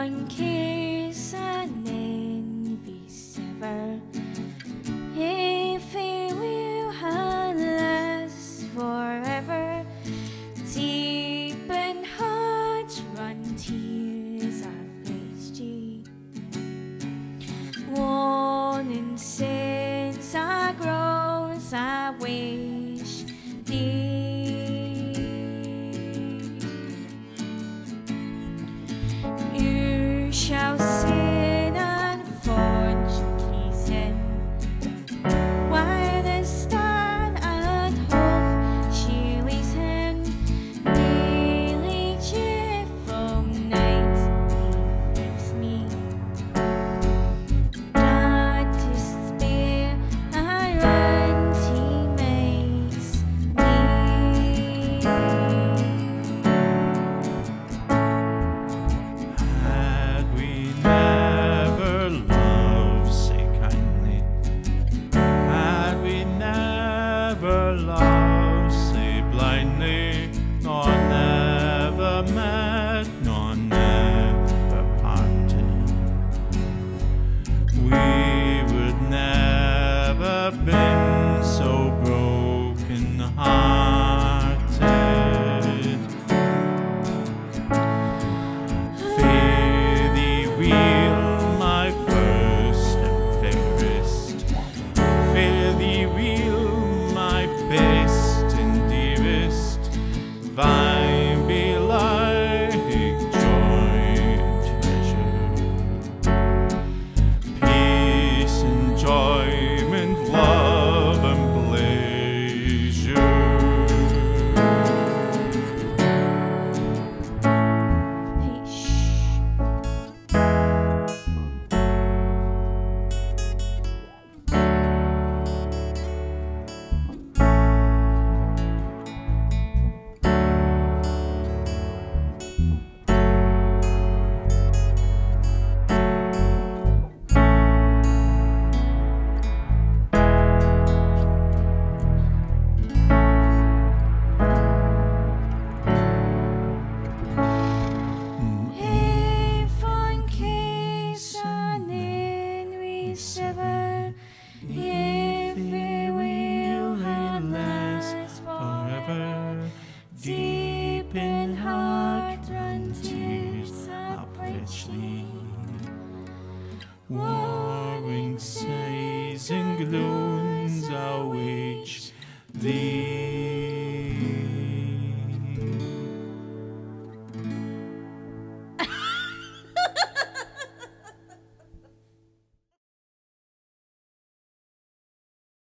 one king. if it will last forever. Deep in heart run tears up richly. Warring says and glooms are waged. Thee